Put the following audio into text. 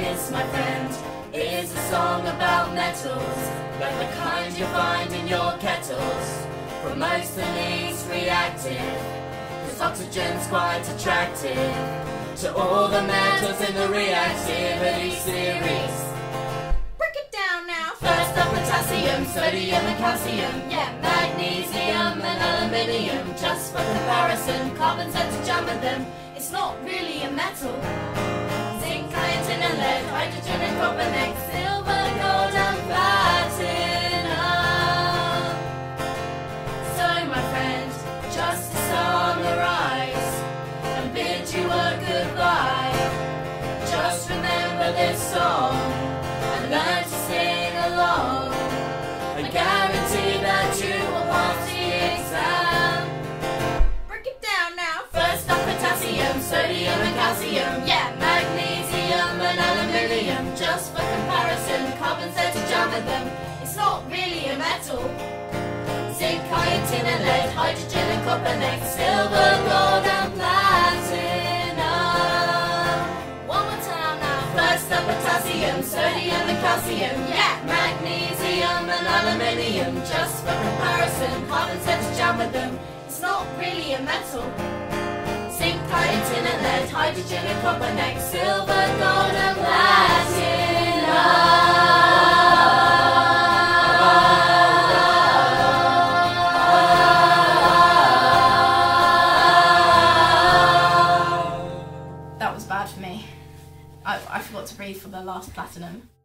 This, my friend, is a song about metals, like the kind you find in your kettles. Most the least reactive, cause oxygen's quite attractive to all the metals in the reactivity series. Break it down now. First up, potassium, sodium, and calcium. Yeah, magnesium and aluminium. Just for comparison, carbon's had to jam with them. It's not really a metal. Hydrogen, and copper, next, silver, gold, and platinum. So, my friend, just to summarize and bid you a goodbye. Just remember this song and learn to sing along. I them. It's not really a metal. Zinc, iron, tin, and lead, hydrogen, and copper, next, silver, gold, and platinum. One more time now. First up, potassium, sodium, and calcium. Yeah, magnesium and aluminium. Just for comparison, carbon's there to jam with them. It's not really a metal. Zinc, iron, tin, and lead, hydrogen, and copper, next, silver, gold, was bad for me. I, I forgot to breathe for the last platinum.